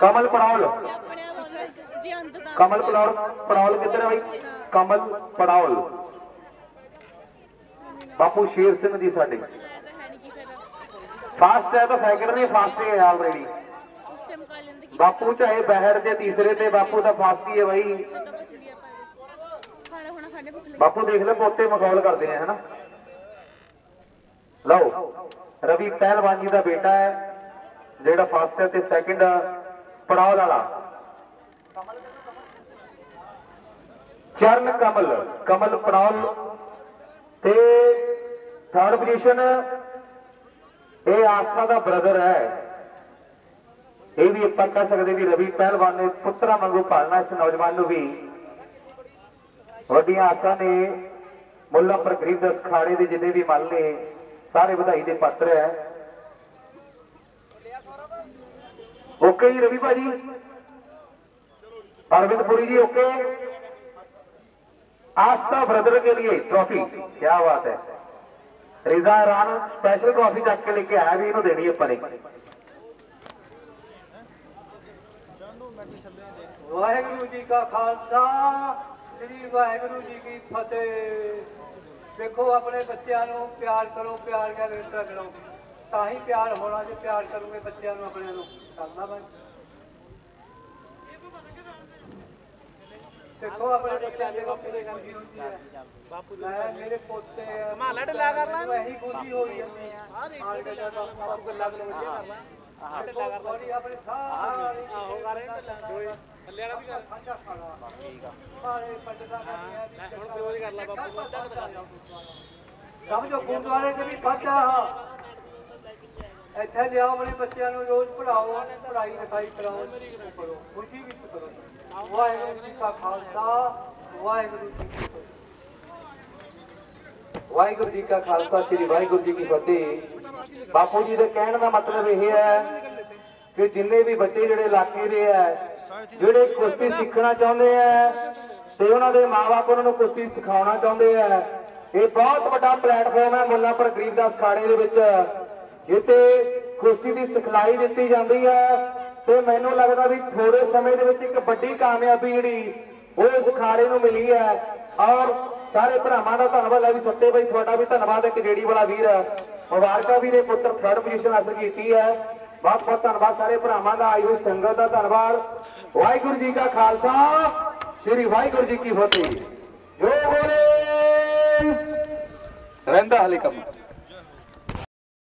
ਕਮਲ ਪੜੌਲ। ਕਮਲ ਪੜੌਲ ਪੜੌਲ ਕਿੱਧਰ ਹੈ ਬਾਈ? ਕਮਲ ਪੜੌਲ। ਬਾਪੂ ਸ਼ੇਰ ਸਿੰਘ ਦੀ ਸਾਡੇ। ਤਾਂ ਹੈ ਫਾਸਟ ਹੈ ਤਾਂ ਸੈਕਿੰਡ ਨਹੀਂ ਫਾਸਟ ਹੈ ਆਲਰੇਡੀ ਬਾਪੂ ਚਾਹੇ ਬਹਿੜ ਦੇ ਤੀਸਰੇ ਤੇ ਬਾਪੂ ਤਾਂ ਫਾਸਟ ਹੀ ਹੈ ਬਾਈ। ਬਾਪੂ ਦੇਖ ਲੈ, ਪੋਤੇ ਮਖੌਲ ਕਰਦੇ ਆ, ਹਨਾ? ਲਓ, ਰਵੀ ਪਹਿਲਵਾਨ ਜੀ ਦਾ ਬੇਟਾ ਹੈ, ਜਿਹੜਾ ਫਸਟ ਹੈ ਤੇ ਸੈਕਿੰਡ ਪੜਾਅ ਵਾਲਾ। ਚਰਨ ਕਮਲ ਕਮਲ ਪੜਾਅ। ਤੇ ਥਰਡ ਪੋਜੀਸ਼ਨ ਇਹ ਆਸਥਾ ਦਾ ਬ੍ਰਦਰ ਹੈ। ਇਹ ਵੀ ਆਪਾਂ ਕਹਿ ਸਕਦੇ ਵੀ ਰਵੀ ਪਹਿਲਵਾਨ ਨੇ ਪੁੱਤਰਾ ਵਾਂਗੂ ਪਾਲਣਾ ਇਸ ਨੌਜਵਾਨ ਨੂੰ ਵੀ। ਵੱਡੀਆਂ ਆਸਾਂ ਨੇ, ਮੁੱਲਾਂਪੁਰ ਗਰੀਬਦਾਸ ਖਾੜੇ ਦੇ ਜਿੰਨੇ ਵੀ ਮੱਲ ਨੇ, ਸਾਰੇ ਵਧਾਈ ਦੇ ਪਾਤਰ ਹੈ। ਓਕੇ ਜੀ ਰਵੀ ਭਾਜੀ अरविंद पुरी जी ओके आस्था ब्रदर के लिए ट्रॉफी क्या बात है रिजा रान स्पेशल ट्रॉफी चक के लेके आया भी इन्हों देनी है अपने ਵਾਹਿਗੁਰੂ ਜੀ ਕਾ ਖਾਲਸਾ ਸ੍ਰੀ ਵਾਹਿਗੁਰੂ ਜੀ ਕੀ ਫਤਿਹ ਦੇਖੋ ਆਪਣੇ ਬੱਚਿਆਂ ਨੂੰ ਪਿਆਰ ਕਰੋ ਪਿਆਰ ਨਾਲ ਰਿਸ਼ਤਾ ਕਰੋ ਤਾਂ ਹੀ ਪਿਆਰ ਹੋਣਾ ਜੇ ਪਿਆਰ ਕਰੋਗੇ ਬੱਚਿਆਂ ਨੂੰ ਆਪਣੇ ਨੂੰ ਕਰਨਾ ਬਣ ਦੇਖੋ ਆਪਣੇ ਬੱਚਿਆਂ ਦੇ ਬਾਪੂ ਦੇ ਕੀ ਹੁੰਦੀ ਹੈ। ਮੈਂ ਮੇਰੇ ਪੋਤੇ ਮਾ ਲੜ ਲਾ ਕਰ ਲਾ ਇਹੀ ਖੁਸ਼ੀ ਹੋਈ ਜਾਂਦੀ ਹੈ। ਆ ਦੇਖ ਕੇ ਜਦੋਂ ਬਾਪੂ ਗੱਲਾਂ ਕਰ ਲਾ ਆਹ ਲਾ ਕਰ ਲਾ ਆਪਣੇ ਸਾਰੇ ਆਹੋ ਕਰੇ ਥੱਲੇ ਵਾਲਾ ਵੀ ਕਰ। ਖਾਂਦਾ ਖਾਣਾ। ਠੀਕ ਆ। ਸਾਰੇ ਪੰਡਤਾਂ ਦਾ ਹੁਣ ਪਿਓ ਦੀ ਕਰ ਲਾ ਬਾਪੂ। ਸਮਝੋ ਗੁਰਦੁਆਰੇ ਤੇ ਵੀ ਖਾਦਾ ਇੱਥੇ ਲਿਆਓ ਆਪਣੇ ਬੱਚਿਆਂ ਨੂੰ, ਰੋਜ਼ ਪੜਾਓ ਪੜਾਈ ਲਿਖਾਈ ਕਰਾਓ ਕਰੋ ਖੁਸ਼ੀ ਵਿੱਚ ਕਰੋ। ਵਾਹਿਗੁਰੂ ਜੀ ਕਾ ਖਾਲਸਾ, ਵਾਹਿਗੁਰੂ ਜੀ ਕੀ ਫਤਿਹ। ਵਾਹਿਗੁਰੂ ਜੀ ਕਾ ਖਾਲਸਾ, ਸ੍ਰੀ ਵਾਹਿਗੁਰੂ ਜੀ ਕੀ ਫਤਿਹ। ਬਾਪੂ ਜੀ ਦੇ ਕਹਿਣ ਦਾ ਮਤਲਬ ਇਹ ਹੈ ਕਿ ਜਿੰਨੇ ਵੀ ਬੱਚੇ ਜਿਹੜੇ ਇਲਾਕੇ ਦੇ ਹੈ, ਜਿਹੜੇ ਕੁਸ਼ਤੀ ਸਿੱਖਣਾ ਚਾਹੁੰਦੇ ਆ ਤੇ ਉਹਨਾਂ ਦੇ ਮਾਪੇ ਉਹਨਾਂ ਨੂੰ ਕੁਸ਼ਤੀ ਸਿਖਾਉਣਾ ਚਾਹੁੰਦੇ ਆ ਇਹ ਬਹੁਤ ਵੱਡਾ ਪਲੇਟਫਾਰਮ ਹੈ ਮੁੱਲਾਂਪੁਰ ਗਰੀਬਦਾਸ ਖਾੜੇ ਦੇ ਵਿੱਚ। ਜਿੱਥੇ ਕੁਸ਼ਤੀ ਦੀ ਸਿਖਲਾਈ ਦਿੱਤੀ ਜਾਂਦੀ ਹੈ ਤੇ ਮੈਨੂੰ ਲੱਗਦਾ ਵੀ ਥੋੜੇ ਸਮੇਂ ਦੇ ਵਿੱਚ ਇੱਕ ਵੱਡੀ ਕਾਮਯਾਬੀ ਜਿਹੜੀ ਉਹ ਇਸ ਖਾੜੇ ਨੂੰ ਮਿਲੀ ਹੈ। ਔਰ ਸਾਰੇ ਭਰਾਵਾਂ ਦਾ ਧੰਨਵਾਦ ਹੈ ਵੀ ਸੱਤੇ ਬਾਈ ਤੁਹਾਡਾ ਵੀ ਧੰਨਵਾਦ ਹੈ ਕਿ ਵਾਲਾ ਵੀਰ ਮੁਬਾਰਕਾ ਵੀ ਨੇ, ਪੁੱਤਰ ਥਰਡ ਪੋਜੀਸ਼ਨ ਹਾਸਲ ਕੀਤੀ ਹੈ। ਬਹੁਤ ਬਹੁਤ ਧੰਨਵਾਦ ਸਾਰੇ ਭਰਾਵਾਂ ਦਾ, ਆਈ ਹੋਈ ਸੰਗਤ ਦਾ ਧੰਨਵਾਦ। ਵਾਹਿਗੁਰੂ ਜੀ ਕਾ ਖਾਲਸਾ, ਸ੍ਰੀ ਵਾਹਿਗੁਰੂ ਜੀ ਕੀ ਫਤਿਹ। ਜੋ ਬੋਲੇ, ਰਹਿੰਦਾ ਹਲੇ ਕੰਮ।